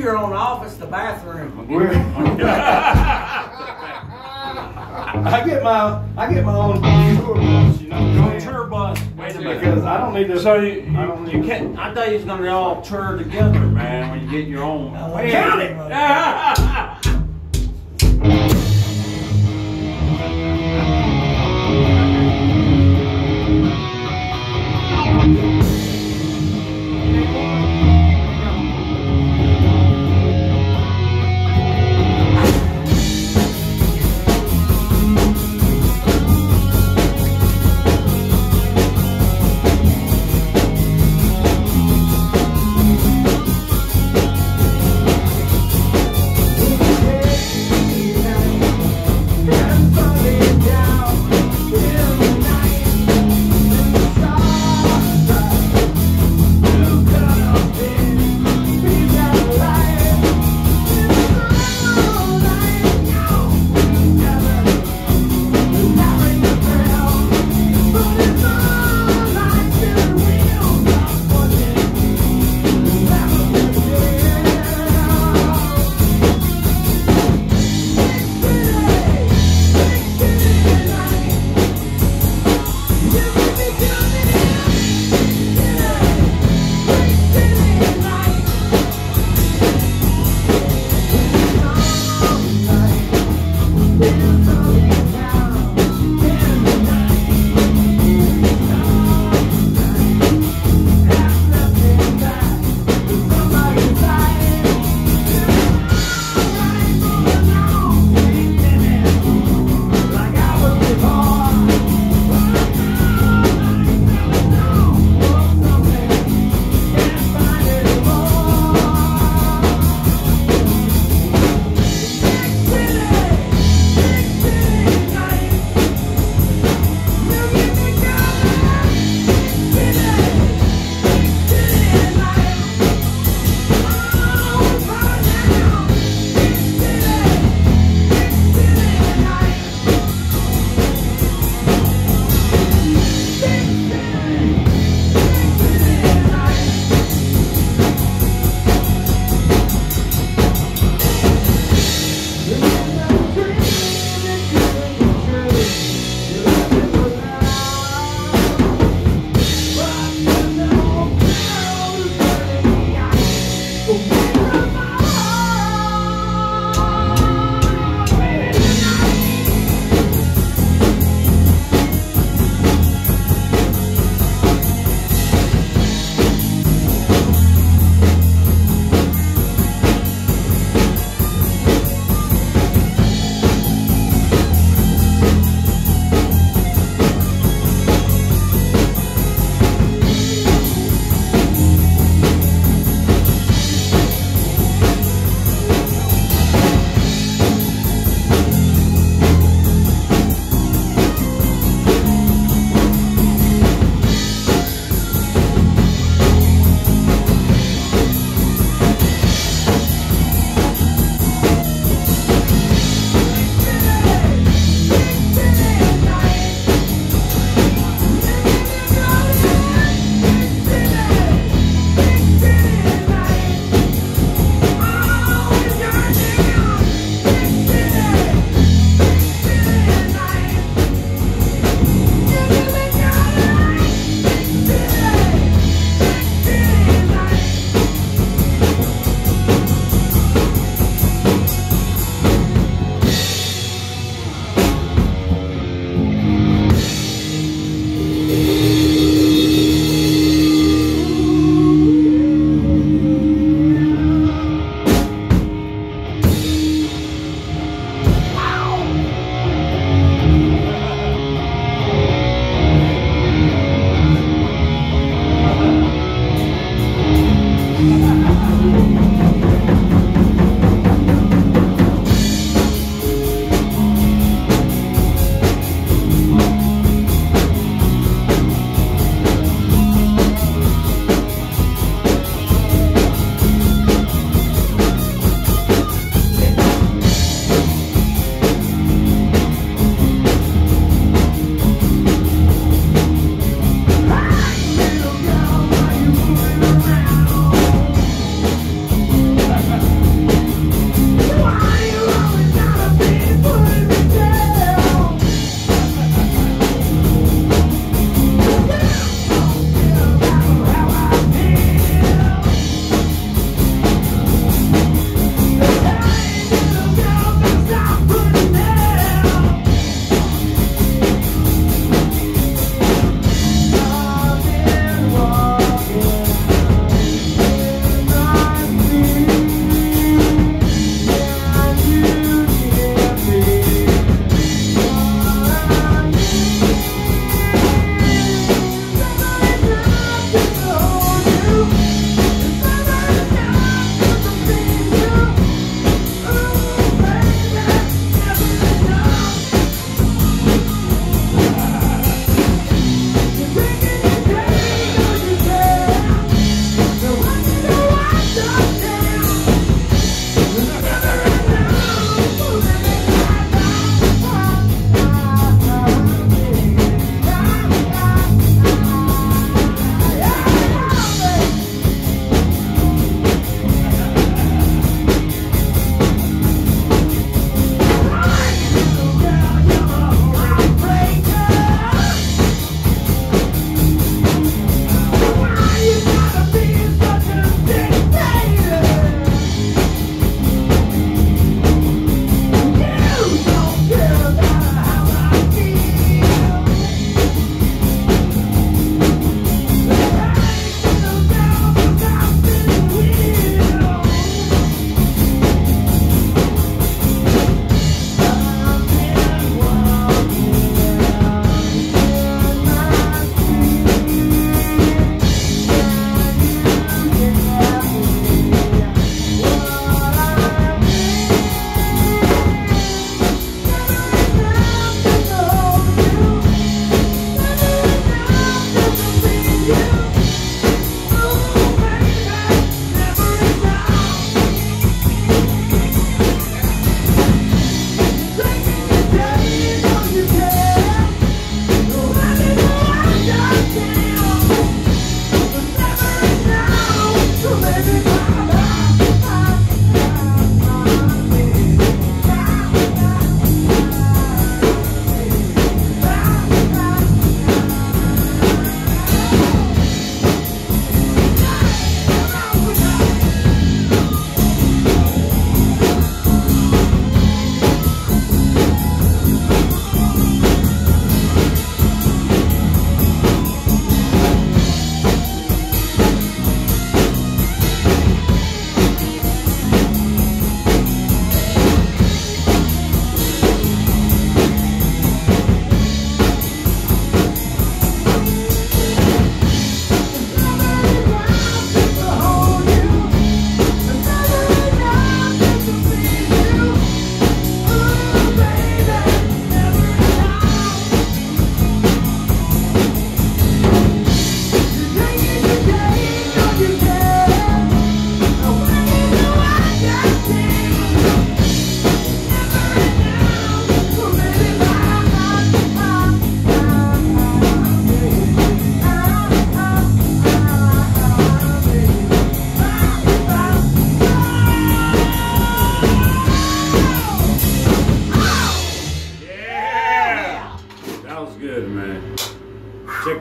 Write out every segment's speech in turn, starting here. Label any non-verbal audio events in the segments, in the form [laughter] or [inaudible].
your own office, the bathroom. [laughs] I get my I get my own tour bus, you know. Your I'm tour bus. Wait a minute. Because I don't need to. So you, I don't you, need you can't. I thought you was gonna all tour together, man. When you get your own. Count it.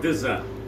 profetizar.